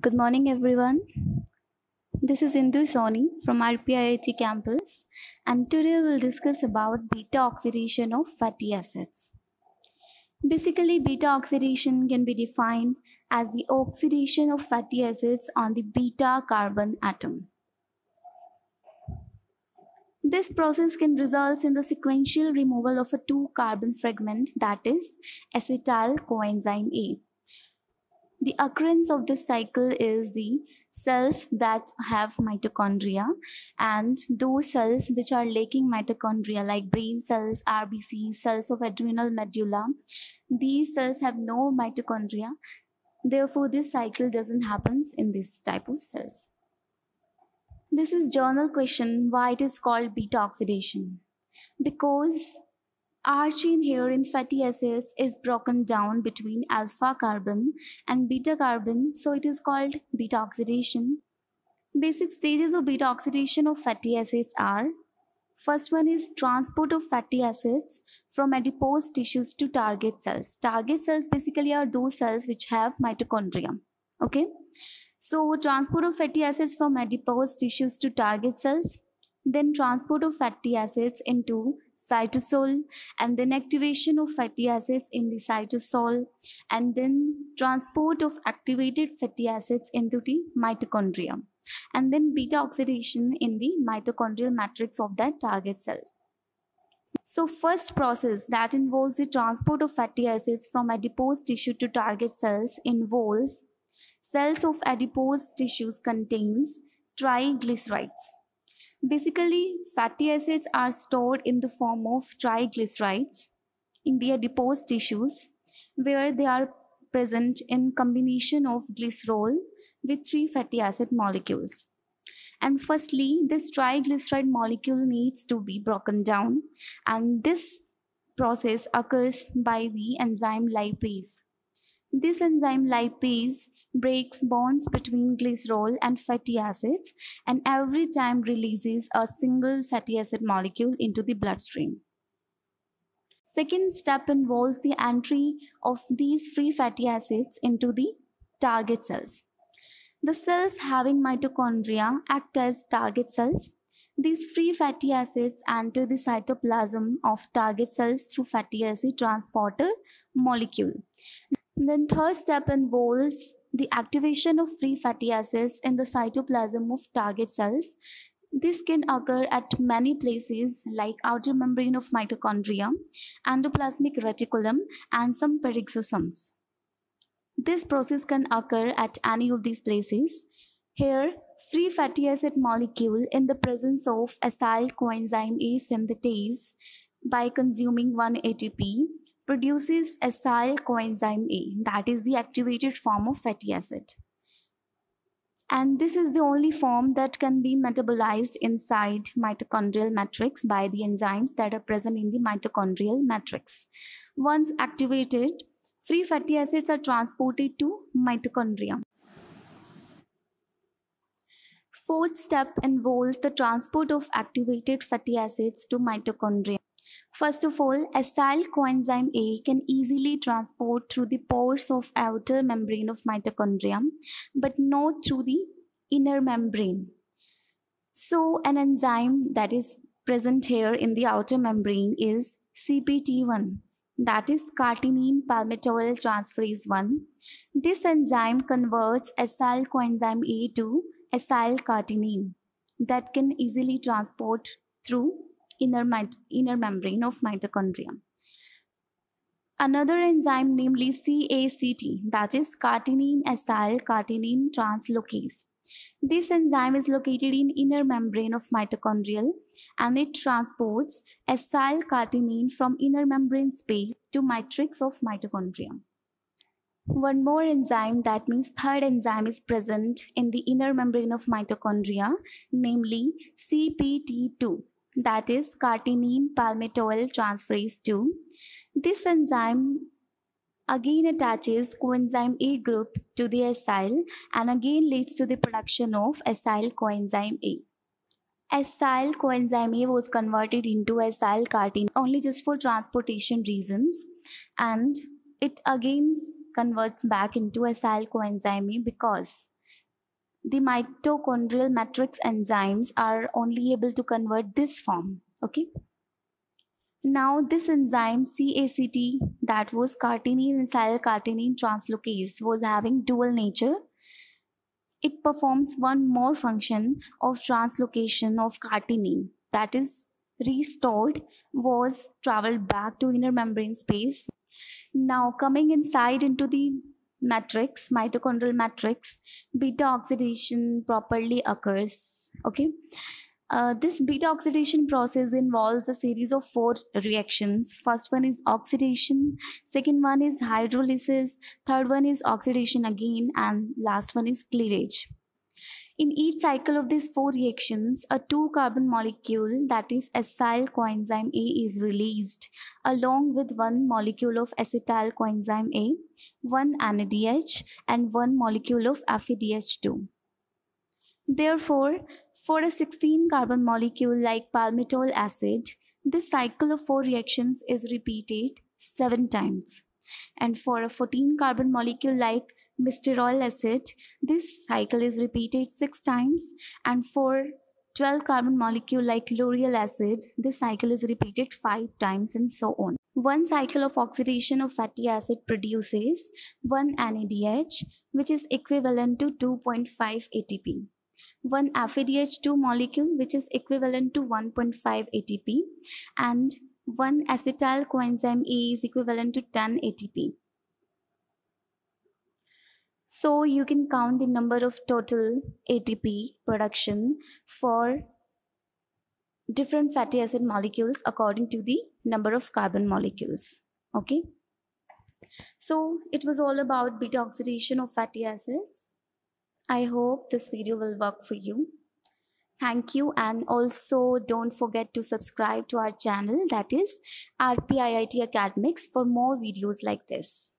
Good morning, everyone. This is Indu Soni from RPIIT campus, and today we'll discuss about beta oxidation of fatty acids. Basically, beta oxidation can be defined as the oxidation of fatty acids on the beta carbon atom. This process can result in the sequential removal of a two carbon fragment that is acetyl coenzyme A. The occurrence of this cycle is the cells that have mitochondria and those cells which are lacking mitochondria like brain cells, RBC, cells of adrenal medulla. These cells have no mitochondria. Therefore, this cycle doesn't happen in this type of cells. This is journal question why it is called beta oxidation. Because Chain here in fatty acids is broken down between alpha carbon and beta carbon, so it is called beta oxidation. Basic stages of beta oxidation of fatty acids are First one is transport of fatty acids from adipose tissues to target cells. Target cells basically are those cells which have mitochondria. Okay. So transport of fatty acids from adipose tissues to target cells. Then transport of fatty acids into cytosol and then activation of fatty acids in the cytosol and then transport of activated fatty acids into the mitochondria and then beta oxidation in the mitochondrial matrix of that target cell. So first process that involves the transport of fatty acids from adipose tissue to target cells involves cells of adipose tissues contains triglycerides Basically, fatty acids are stored in the form of triglycerides in the adipose tissues where they are present in combination of glycerol with three fatty acid molecules. And firstly, this triglyceride molecule needs to be broken down and this process occurs by the enzyme lipase. This enzyme lipase breaks bonds between glycerol and fatty acids and every time releases a single fatty acid molecule into the bloodstream. Second step involves the entry of these free fatty acids into the target cells. The cells having mitochondria act as target cells. These free fatty acids enter the cytoplasm of target cells through fatty acid transporter molecule. Then third step involves the activation of free fatty acids in the cytoplasm of target cells. This can occur at many places like outer membrane of mitochondria, endoplasmic reticulum, and some peroxisomes. This process can occur at any of these places. Here, free fatty acid molecule in the presence of acyl coenzyme A synthetase by consuming 1 ATP produces acyl coenzyme A, that is the activated form of fatty acid. And this is the only form that can be metabolized inside mitochondrial matrix by the enzymes that are present in the mitochondrial matrix. Once activated, free fatty acids are transported to mitochondria. Fourth step involves the transport of activated fatty acids to mitochondria. First of all, acyl coenzyme A can easily transport through the pores of outer membrane of mitochondria, but not through the inner membrane. So an enzyme that is present here in the outer membrane is CPT1 that is carnitine palmitoyl transferase 1. This enzyme converts acyl coenzyme A to acyl carnitine that can easily transport through inner, inner membrane of mitochondria. Another enzyme, namely CACT, that is carnitine acyl carnitine translocase. This enzyme is located in inner membrane of mitochondrial and it transports acyl carnitine from inner membrane space to matrix of mitochondria. One more enzyme, that means third enzyme is present in the inner membrane of mitochondria, namely CPT2 that is carnitine palmitoyl transferase 2. This enzyme again attaches coenzyme A group to the acyl and again leads to the production of acyl coenzyme A. Acyl coenzyme A was converted into acyl carnitine only just for transportation reasons and it again converts back into acyl coenzyme A because the mitochondrial matrix enzymes are only able to convert this form. Okay. Now this enzyme CACT that was carnitine acyl carnitine translocase was having dual nature. It performs one more function of translocation of carnitine that is restored was traveled back to inner membrane space. Now coming inside into the matrix, mitochondrial matrix, beta oxidation properly occurs. Okay. Uh, this beta oxidation process involves a series of four reactions. First one is oxidation, second one is hydrolysis, third one is oxidation again, and last one is cleavage. In each cycle of these four reactions, a two carbon molecule that is acyl coenzyme A is released along with one molecule of acetyl coenzyme A, one NADH, and one molecule of FADH2. Therefore, for a 16 carbon molecule like palmitoyl acid, this cycle of four reactions is repeated seven times. And for a 14 carbon molecule like mysterol acid, this cycle is repeated six times. And for 12 carbon molecule like lauryl acid, this cycle is repeated five times and so on. One cycle of oxidation of fatty acid produces 1 NADH, which is equivalent to 2.5 ATP. One FADH2 molecule, which is equivalent to 1.5 ATP, and one acetyl coenzyme A is equivalent to 10 ATP. So you can count the number of total ATP production for different fatty acid molecules according to the number of carbon molecules. Okay. So it was all about beta oxidation of fatty acids. I hope this video will work for you. Thank you and also don't forget to subscribe to our channel that is RPIIT Academics for more videos like this.